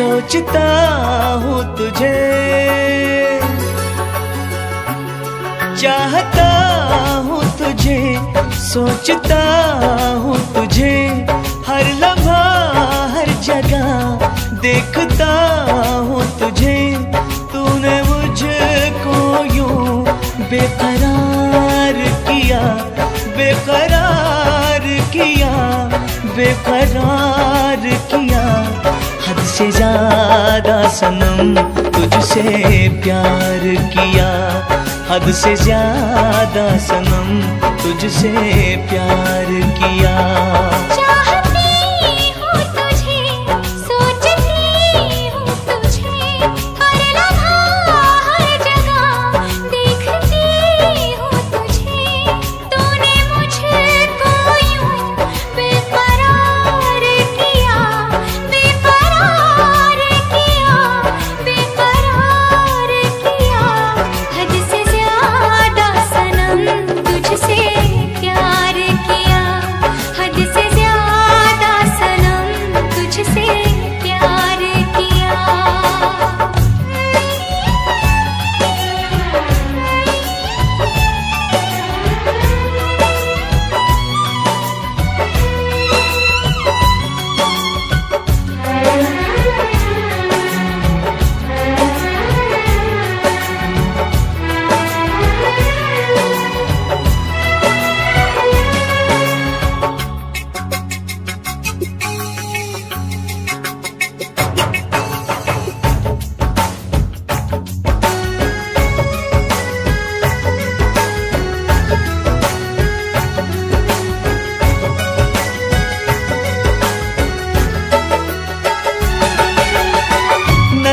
सोचता हूँ तुझे। चाहता हूँ तुझे, सोचता हूँ तुझे। हर लम्हा, हर जगह देखता हूँ तुझे। तूने मुझको यूँ बेकरार किया बेकरार किया बेकरार किया। से ज़्यादा सनम तुझसे प्यार किया। हद से ज़्यादा सनम तुझसे प्यार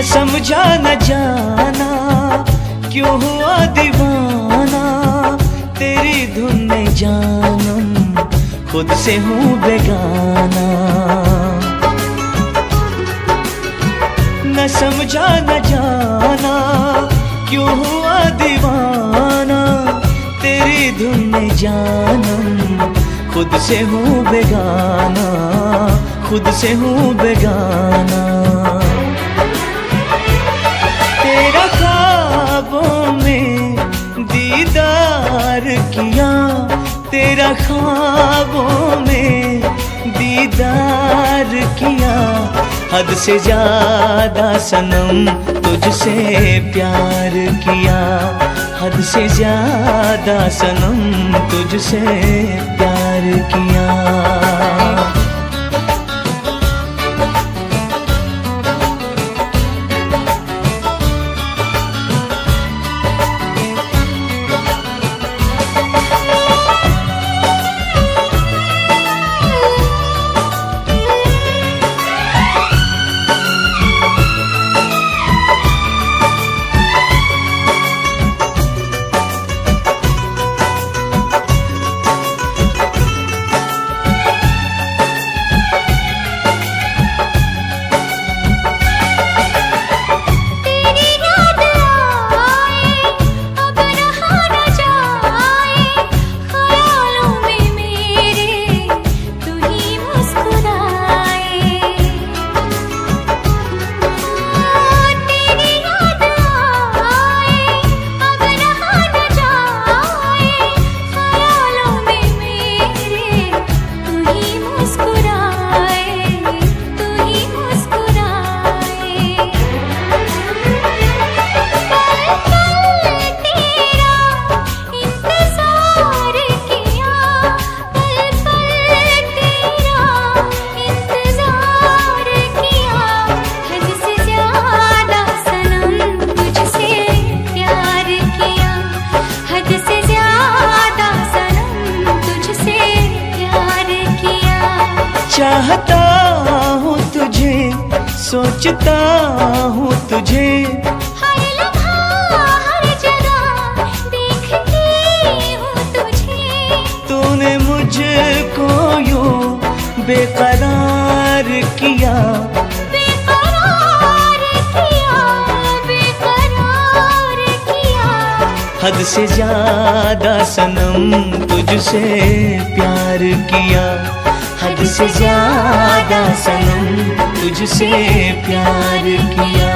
समझा न जाना, क्यों हुआ दीवाना? तेरी धुन में जानम, खुद से हूँ बेगाना। न समझा न जाना, क्यों हुआ दीवाना? तेरी धुन में जानम, खुद से हूँ बेगाना, खुद से हूँ बेगाना। ख्वाबों में दीदार किया। हद से ज़्यादा सनम तुझसे प्यार किया। हद से ज़्यादा सनम तुझसे प्यार किया। चाहता हूँ तुझे सोचता हूँ तुझे। हर लम्हा हर जगह देखती हूँ तुझे। तूने मुझको यूँ बेकरार किया। बेकरार किया बेकरार किया। हद से ज़्यादा सनम तुझसे प्यार प्यार किया। हद से ज़्यादा सनम तुझसे प्यार किया।